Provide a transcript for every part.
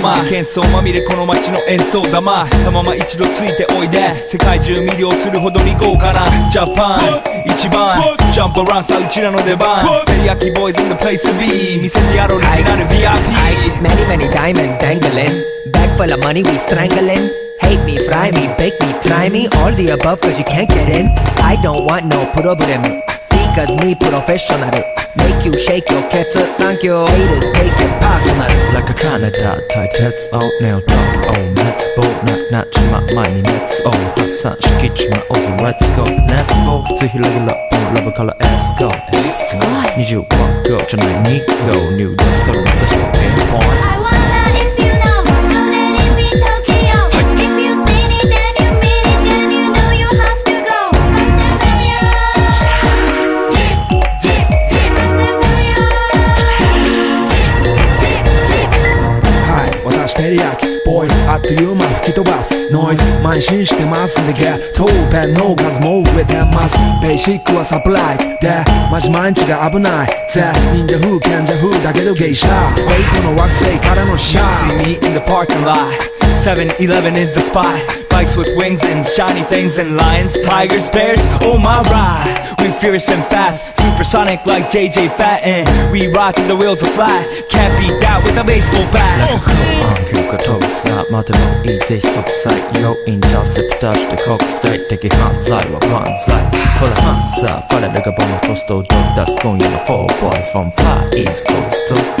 想まみれこの街の演奏玉たまま一度ついておいで世界中魅了するほどに豪華なジャパン一番ジャンプランさうちらの出番テリヤキボーイズ in the place to be 見せてやろうリジナル VIP Many, many diamonds dangling. Bag full of money, we strangling. Hate me, fry me, bake me, try me. All the above, cause you can't get in. I don't want no problem. Because me professional. Make you shake your cats, thank you. Haters take it personal. Like a Canada タイ鉄をネオトーク Oh let's go ななちま前に熱を発散しきちまおうぜ Let's go Let's go ぜひレギュラーラブから Let's go 25号じゃない2号入力それまた表現 point I wonder if あっという間吹き飛ばすノイズ慢心してますんでゲットペンの数も増えてますベーシックはサプライズでマジ毎日が危ないぜ忍者風賢者風だけどゲイシャフェイクの惑星からのシャ See ー me in the parking lot 7-Eleven is the spot bikes with wings and shiny things and lions, tigers, bears. Oh my ride, we fierce and fast, supersonic like JJ Fatten. we rock the wheels of fly. Can't beat that with a baseball bat. Like a cool uncle, got top snap, mother no easy, so sight. Yo, in gossip, dash the cock, sight, take a hand, side, walk one side. Pull a hands up, follow the gabon, toast, dog, that's going in the four boys from far east coast to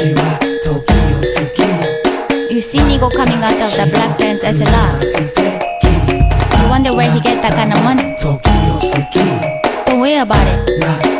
You see Yusinigo coming out of the black pants as a lot You wonder where he get that kind of money. Don't worry about it.